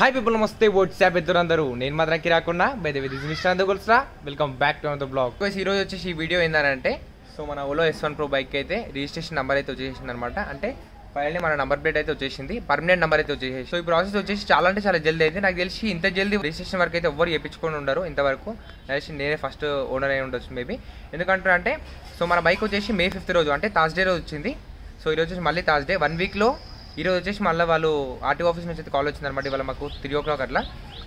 Hi people నమస్తే WhatsApp ఇద్దరు అందరూ నేను మాత్రం రాకుండా బైదే విధి mister Kolusa welcome back to the blog ఈ రోజు వచ్చేసి ఈ వీడియో ఏంటంటే సో మన Ola S one pro bike అయితే రిజిస్ట్రేషన్ నెంబర్ అయితే వచ్చేసింది అనమాట అంటే ఫైనల్లీ మన నెంబర్ ప్లేట్ అయితే వచ్చేసింది. పర్మనెంట్ నెంబర్ అయితే వచ్చేసి సో ఈ ప్రాసెస్ వచ్చేసి చాలా అంటే చాలా జల్దీ అయితే నాకు తెలిసి ఇంత జల్దీ రిజిస్ట్రేషన్ వరకు అయితే ఎవరు చేయించుకొని ఉండరు ఇంతవరకు. తెలిసి నేనే ఫస్ట్ ఓనర్ అయి ఉండొచ్చు మేబీ ఎందుకంటే అంటే సో మన బైక్ వచ్చేసి మే ఫిఫ్త్ రోజు అంటే థర్స్డే రోజు వచ్చింది. సో ఈరోజు వచ్చేసి మళ్ళీ థర్స్డే వన్ వీక్లో ఈరోజు వచ్చేసి మళ్ళీ వాళ్ళు ఆర్టీ ఆఫీస్ నుంచి అయితే కాల్ వచ్చింది అనమాట ఇవాళ మాకు త్రీ ఓ క్లాక్ అట్లా.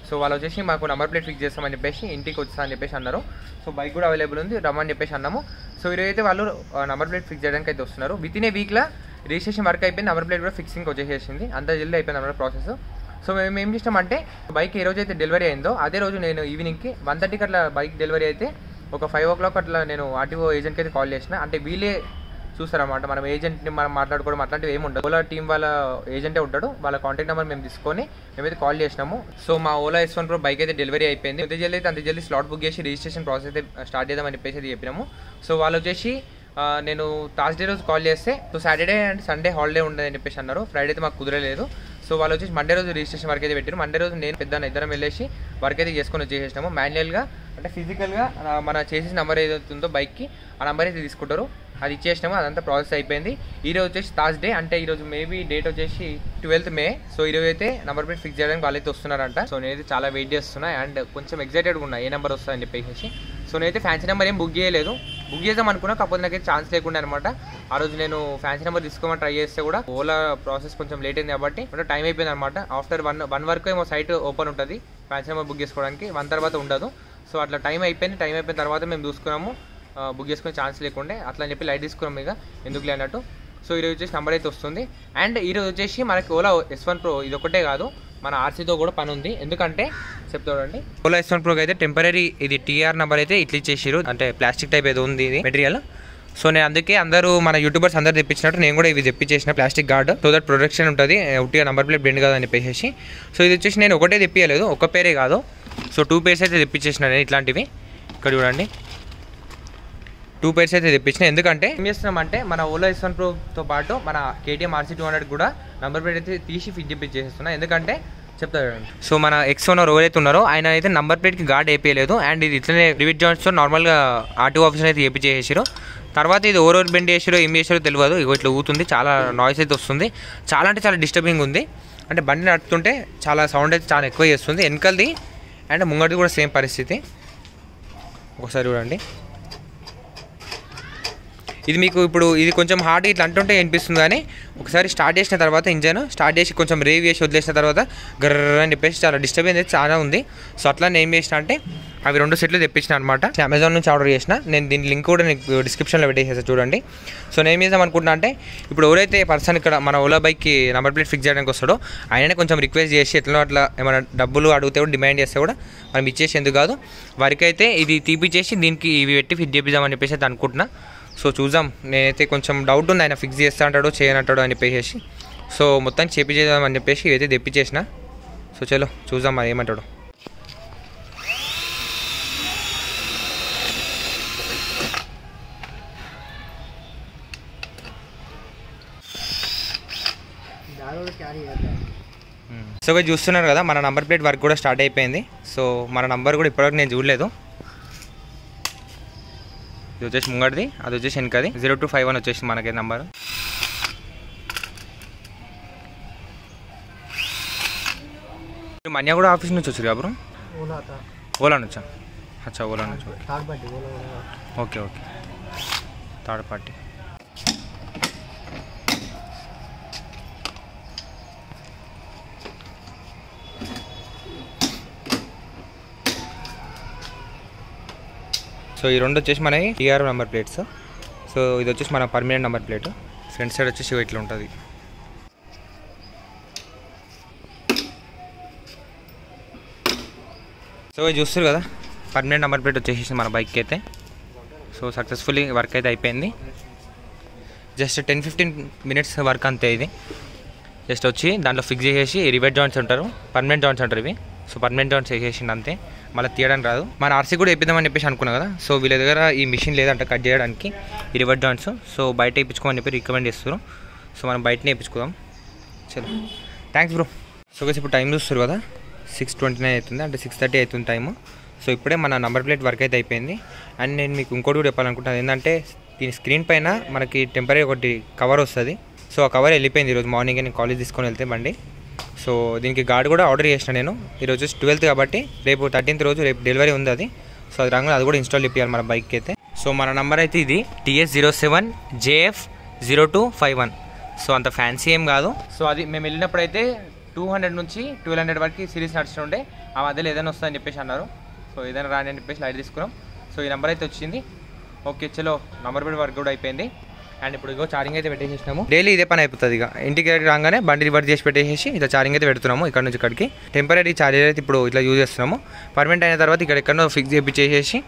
సో వాళ్ళు వచ్చేసి మాకు నెంబర్ ప్లేట్ ఫిక్స్ చేస్తామని చెప్పేసి ఇంటికి వచ్చా అని చెప్పేసి అన్నారు. సో బైక్ కూడా అవైలబుల్ ఉంది రమ్మని చెప్పేసి అన్నాము. సో ఈరోజు అయితే వాళ్ళు నెంబర్ ప్లేట్ ఫిక్స్ చేయడానికి అయితే వస్తున్నారు. విత్ ఇన్ ఏ వీక్లో రిజిస్ట్రేషన్ వర్క్ అయిపోయింది నెంబర్ ప్లేట్ కూడా ఫిక్సింగ్ వచ్చేసేసింది. అంత జల్దీ అయిపోయింది అన్నమాట ప్రాసెస్ సో మేము ఏం చేస్తామంటే బైక్ ఏ రోజు అయితే డెలివరీ అయిందో అదే రోజు నేను ఈవినింగ్కి వన్ థర్టీకి అట్లా బైక్ డెలివరీ అయితే ఒక ఫైవ్ ఓ క్లాక్ అట్లా నేను ఆర్టీఓ ఏజెంట్కి అయితే కాల్ చేసిన. అంటే వీళ్ళే చూస్తారన్నమాట. మనం ఏజెంట్ని మనం మాట్లాడుకోవడం అట్లాంటివి ఏమి ఉండదు ఓలా టీం వాళ్ళ ఏజెంటే ఉంటాడు. వాళ్ళ కాంటాక్ట్ నెంబర్ మేము తీసుకొని మేమైతే కాల్ చేసినాము. సో మా Ola S one pro bike అయితే డెలివరీ అయిపోయింది. ఎంత జల్ది అయితే అంత జల్దీ స్లాట్ బుక్ చేసి రిజిస్ట్రేషన్ ప్రాసెస్ అయితే స్టార్ట్ చేద్దామని చెప్పేసి అయితే చెప్పినాము. సో వాళ్ళు వచ్చేసి నేను థర్స్డే రోజు కాల్ చేస్తే so Saturday and Sunday holiday ఉండదని చెప్పేసి అన్నారు. ఫ్రైడే అయితే మాకు కుదరలేదు. సో వాళ్ళు వచ్చేసి మండే రోజు రిజిస్ట్రేషన్ వర్క్ అయితే పెట్టారు మండే రోజు నేను పెద్ద ఇద్దరం వెళ్ళేసి వర్క్ అయితే చేసుకొని వచ్చేసినాము మాన్యువల్గా అంటే ఫిజికల్గా మన చేసిన నెంబర్ ఏదైతే ఉందో బైక్కి ఆ నెంబర్ అయితే తీసుకుంటారు. అది ఇచ్చేసినాము అదంతా ప్రాసెస్ అయిపోయింది. ఈ రోజు థర్స్ డే అంటే ఈరోజు మేబీ డేట్ వచ్చేసి ట్వెల్త్ మే. సో ఈరోజు అయితే నెంబర్ ప్లేట్ ఫిక్స్ చేయడానికి వాళ్ళైతే వస్తున్నారంట. సో నేనైతే చాలా వెయిట్ చేస్తున్నా అండ్ కొంచెం ఎక్సైటెడ్గా ఉన్నా ఏ నెంబర్ వస్తుందని చెప్పేసి సో నేనైతే ఫ్యాన్సీ నెంబర్ ఏం బుక్ చేయలేదు. బుక్ చేద్దాం అనుకున్నా కాకపోతే నాకైతే ఛాన్స్ లేకుండా అనమాట ఆ రోజు నేను ఫ్యాన్సీ నెంబర్ తీసుకోమని ట్రై చేస్తే కూడా ఓలా ప్రాసెస్ కొంచెం లేట్ అయింది కాబట్టి అంటే టైం అయిపోయింది అనమాట ఆఫ్టర్ వన్ వన్ వరకు ఏమో సైట్ ఓపెన్ ఉంటుంది ఫ్యాన్సీ నెంబర్ బుక్ చేసుకోవడానికి. వన్ తర్వాత ఉండదు. సో అట్లా టైం అయిపోయింది టైం అయిపోయిన తర్వాత మేము చూసుకున్నాము. బుక్ చేసుకునే ఛాన్స్ లేకుండే. అట్లా అని చెప్పి లైట్ తీసుకున్నాం ఇక. ఎందుకు అన్నట్టు. సో ఈరోజు వచ్చేసి నెంబర్ అయితే వస్తుంది. అండ్ ఈరోజు వచ్చేసి మనకి ఓలా ఎస్ వన్ ప్రో ఇది ఒకటే కాదు. మన ఆర్సీతో కూడా పని ఉంది. ఎందుకంటే చెప్తాడండి ఓలా ఎస్ వన్ ప్రోకి అయితే టెంపరీ ఇది టీఆర్ నెంబర్ అయితే ఇట్లా ఇచ్చేసారు అంటే ప్లాస్టిక్ టైప్ ఏదో ఉంది ఇది మెటీరియల్ సో నేను అందుకే అందరూ మన యూట్యూబర్స్ అందరు తెప్పించినట్టు నేను కూడా ఇవి తెప్పించేసిన plastic guard so that production ఉంటుంది. ఉట్టిగా నెంబర్ ప్లేట్ బ్లెండ్ కాదని చెప్పేసి సో ఇది వచ్చేసి నేను ఒకటే తెప్పియలేదు. ఒక పేరే కాదు. సో టూ పేర్స్ అయితే తెప్పించేసిన నేను ఇట్లాంటివి. ఇక్కడ చూడండి. టూ పేర్స్ అయితే తెప్పించిన. ఎందుకంటే ఏం చేస్తున్నామంటే మన ఓలా ఎస్ వన్ ప్రోతో పాటు మన కేటీఎం ఆర్సీ టూ హండ్రెడ్ కూడా నంబర్ ప్లేట్ అయితే తీసి ఫిట్ చేసేస్తున్నా ఎందుకంటే చెప్తా సో మన ఎక్స్ ఓనర్ ఎవరైతే ఉన్నారో ఆయన అయితే నంబర్ ప్లేట్కి గార్డ్ వేయలేదు అండ్ ఇది ఇట్లనే రివిట్ జాయింట్స్తో నార్మల్గా ఆర్టీఓ ఆఫీసర్ అయితే చేసేసారు తర్వాత ఇది ఓవర్ బెండ్ చేసారో ఏం చేసారో తెలియదు. ఇగో ఇట్లా ఊతుంది చాలా నాయిస్ అయితే వస్తుంది. చాలా అంటే చాలా డిస్టర్బింగ్ ఉంది. అంటే బండి నడుపుతుంటే చాలా సౌండ్ అయితే చాలా ఎక్కువ చేస్తుంది. వెనకలది అండ్ ముంగటిది కూడా సేమ్ పరిస్థితి. ఒకసారి చూడండి. ఇది మీకు ఇప్పుడు ఇది కొంచెం హార్డ్ ఇట్లా అంటుంటే అనిపిస్తుంది కానీ ఒకసారి స్టార్ట్ చేసిన తర్వాత ఇంజన్ స్టార్ట్ చేసి కొంచెం రేవ్ చేసి వదిలేసిన తర్వాత గర్ర అని చెప్పేసి చాలా డిస్టర్బెన్స్ అయితే చాలా ఉంది. సో అట్లా నేను ఏం చేసిన అంటే అవి రెండు సెట్లు తెప్పించిన అనమాట అమెజాన్ నుంచి ఆర్డర్ చేసిన. నేను దీని లింక్ కూడా నీకు డిస్క్రిప్షన్లో పెట్టేసేసా చూడండి. సో నేను ఏం చేద్దాం అనుకుంటున్నా అంటే ఇప్పుడు ఎవరైతే పర్సన్ ఇక్కడ మన ఓలా బైక్కి నెంబర్ ప్లేట్ ఫిక్స్ చేయడానికి వస్తాడో ఆయననే కొంచెం రిక్వెస్ట్ చేసి ఎట్లా అట్లా ఏమైనా డబ్బులు అడిగితే కూడా డిమాండ్ చేస్తే కూడా మనం ఇచ్చేసి ఎందుకు కాదు. వారికైతే అయితే ఇది తీపిచ్చేసి దీనికి ఇవి పెట్టి ఫిట్ చేపిద్దామని చెప్పేసి అయితే అనుకుంటున్నా. సో చూద్దాం. నేనైతే కొంచెం డౌట్ ఉంది. ఆయన ఫిక్స్ చేస్తా అంటాడో చేయనంటాడో అని చెప్పేసి. సో మొత్తం చేపించేద్దాం అని చెప్పేసి ఇదైతే తెప్పించేసిన. సో చలో చూద్దాం మరి ఏమంటాడు. సో చూస్తున్నారు కదా మన నంబర్ ప్లేట్ వర్క్ కూడా స్టార్ట్ అయిపోయింది. సో మన నంబర్ కూడా ఇప్పటివరకు నేను చూడలేదు. ఇది వచ్చేసి ముంగడిది అది వచ్చేసి వెనకది. జీరో టూ ఫైవ్ వన్ వచ్చేసి మనకి నంబర్. మన్యా కూడా ఆఫీస్ నుంచి వచ్చారు కాబట్టి ఓలా నుంచా? అచ్చా ఓలా నుంచి okay okay. Third party. So ఈ రెండు వచ్చేసి మనకి టీఆర్ నెంబర్ ప్లేట్స్. సో ఇది వచ్చేసి మన permanent number plate. Front side వచ్చేసి ఇట్లా ఉంటుంది. సో ఇది చూస్తారు కదా పర్మనెంట్ నెంబర్ ప్లేట్ వచ్చేసి మన బైక్కి అయితే సో సక్సెస్ఫుల్లీ వర్క్ అయితే అయిపోయింది. Just ten fifteen minutes work అంతే ఇది. జస్ట్ వచ్చి దాంట్లో ఫిక్స్ చేసేసి రివెట్ జాయింట్స్ ఉంటారు పర్మనెంట్ జాయింట్స్ ఉంటారు ఇవి. సో పర్మనెంట్ జాయింట్స్ వేసేసింది అంతే. మళ్ళీ తీయడానికి రాదు. మన ఆర్సీ కూడా వేపిద్దామని చెప్పేసి అనుకున్నా కదా. సో వీళ్ళ దగ్గర ఈ మిషన్ లేదంట కట్ చేయడానికి ఈ రివెట్ జాయింట్స్ సో బయట వేయించుకోమని చెప్పి రికమెండ్ చేస్తారు సో మనం బయటనే వేయించుకుందాం. చలో. థ్యాంక్స్ బ్రో సో గైస్ ఇప్పుడు టైం చూస్తారు కదా. సిక్స్ ట్వంటీ నైన్ అవుతుంది. అంటే సిక్స్ థర్టీ అవుతుంది టైము సో ఇప్పుడే మన నంబర్ ప్లేట్ వర్క్ అయితే అయిపోయింది. అండ్ నేను మీకు ఇంకోటి కూడా చెప్పాలనుకుంటున్నాను. ఏంటంటే దీని స్క్రీన్ పైన మనకి టెంపరీ ఒకటి కవర్ వస్తుంది. సో ఆ కవర్ వెళ్ళిపోయింది ఈరోజు మార్నింగ్ నేను కాలేజ్ తీసుకొని వెళ్తే బండి. సో దీనికి గాడ్ కూడా ఆర్డర్ చేసిన నేను. ఈరోజు ట్వెల్త్ కాబట్టి రేపు థర్టీన్త్ రోజు రేపు డెలివరీ ఉంది అది. సో అది రాగానే అది కూడా ఇన్స్టాల్ చేయాలి మన బైక్కి అయితే. సో మన నంబర్ అయితే ఇది TS zero seven JF zero two five one so అంత ఫ్యాన్సీ ఏం కాదు. సో అది మేము వెళ్ళినప్పుడు అయితే టూ హండ్రెడ్ నుంచి ట్వెల్వ్ హండ్రెడ్ వరకు సిరీస్ నడుస్తుండే ఆ మధ్యలో ఏదైనా వస్తుందని చెప్పేసి అన్నారు. సో ఏదైనా రాని అని చెప్పేసి లైట్ తీసుకున్నాం. సో ఈ నెంబర్ అయితే వచ్చింది. ఓకే చలో నంబర్ ప్లేట్ వర్క్ కూడా అయిపోయింది. అండ్ ఇప్పుడు ఇగో చార్జింగ్ అయితే పెట్టేసినాము డైలీ ఇదే పని అయిపోతుంది ఇక ఇంటికి రాగానే బండి రివర్స్ చేసి పెట్టేసి ఇట్లా చార్జింగ్ అయితే పెడుతున్నాము ఇక్కడ నుంచి ఇక్కడికి. టెంపరీ చార్జర్ అయితే ఇప్పుడు ఇట్లా యూజ్ చేస్తున్నాము. పర్మనెంట్ అయిన తర్వాత ఇక్కడ ఎక్కడో ఫిక్స్ చేపించేసేసి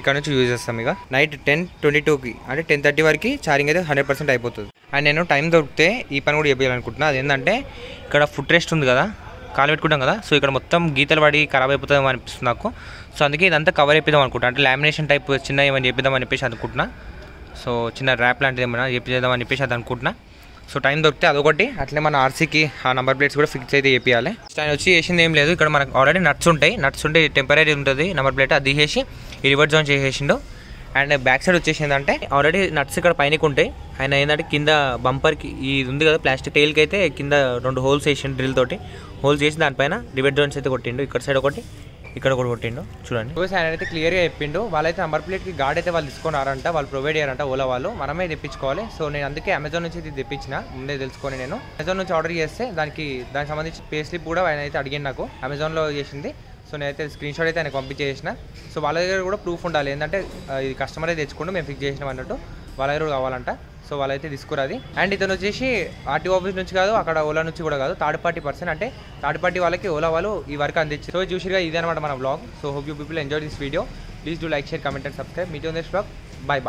ఇక్కడ నుంచి యూజ్ చేస్తాం ఇక నైట్ టెన్ ట్వంటీ టూకి అంటే టెన్ థర్టీ వరకు చార్జింగ్ అయితే హండ్రెడ్ పర్సెంట్ అయిపోతుంది. అండ్ నేను టైం దొరికితే ఈ పని కూడా చేయాలనుకుంటున్నా అదేంటంటే ఇక్కడ ఫుట్ రెస్ట్ ఉంది కదా కాలు పెట్టుకుంటాం కదా సో ఇక్కడ మొత్తం గీతలు పడి ఖరాబ్ అయిపోతుంది అనిపిస్తుంది నాకు. సో అందుకే ఇదంతా కవర్ అయిపోదాం అనుకుంటున్నా. అంటే లామినేషన్ టైప్ చిన్న ఏమైనా చేపిద్దాం అనిపేసి అనుకుంటున్నా. సో చిన్న ర్యాప్ లాంటిది ఏమైనా చేపిద్దాం అని చెప్పేసి అది అనుకుంటున్నా. సో టైం దొరికితే అదొకటి అట్లే మన ఆర్సీకి ఆ నంబర్ ప్లేట్స్ కూడా ఫిక్స్ అయితే చేపియాలి. ఆయన వచ్చి చేసింది ఏం లేదు ఇక్కడ మనకు ఆల్రెడీ నట్స్ ఉంటాయి. నట్స్ ఉంటే టెంపరీ ఉంటుంది నంబర్ ప్లేట్ అది తీసేసి ఈ రివర్స్ జోన్ చేసేసిండు. అండ్ బ్యాక్ సైడ్ వచ్చేసి ఏంటంటే ఆల్రెడీ నట్స్ ఇక్కడ పైనకి ఉంటాయి. ఆయన ఏంటంటే కింద బంపర్కి ఇది ఉంది కదా ప్లాస్టిక్ టైల్కి అయితే కింద రెండు హోల్స్ వేసిండు డ్రిల్ తోటి. హోల్స్ చేసి దానిపైన రివర్స్ జోన్స్ అయితే కొట్టిండు. ఇక్కడ సైడ్ ఒకటి ఇక్కడ కూడా కొట్టిండు. చూడండి. ఆయన అయితే క్లియర్గా చెప్పిండు. వాళ్ళైతే నంబర్ ప్లేట్కి గార్డ్ అయితే వాళ్ళు తీసుకున్నారంట. వాళ్ళు ప్రొవైడ్ చేయారంట ఓలా వాళ్ళు. మనమే తెప్పించుకోవాలి. సో నేను అందుకే అమెజాన్ నుంచి ఇది తెప్పించిన. ముందే తెలుసుకొని నేను. అమెజాన్ నుంచి ఆర్డర్ చేస్తే దానికి దానికి సంబంధించి పే స్లిప్ కూడా ఆయన అయితే అడిగింది నాకు. అమెజాన్లో చేసింది. సో నేనైతే స్క్రీన్ షాట్ అయితే ఆయన పంపించేసిన. సో వాళ్ళ దగ్గర కూడా ప్రూఫ్ ఉండాలి. ఏంటంటే ఇది కస్టమర్ అయితే తెచ్చుకుంటూ మేము ఫిక్స్ చేసినాం అన్నట్టు. వాళ్ళ దగ్గర కావాలంట. సో వాళ్ళైతే తీసుకురాది. అండ్ ఇతను వచ్చేసి ఆర్టీ ఆఫీస్ నుంచి కాదు అక్కడ ఓలా నుంచి కూడా కాదు థర్డ్ పార్టీ పర్సన్ అంటే థర్డ్ పార్టీ వాళ్ళకి ఓలా వాళ్ళు ఈ వర్క్ అందించి సో చూసిగా ఇదే అనమాట మన blog so hope you people enjoy this video please do like share comment and subscribe meet on this blog bye bye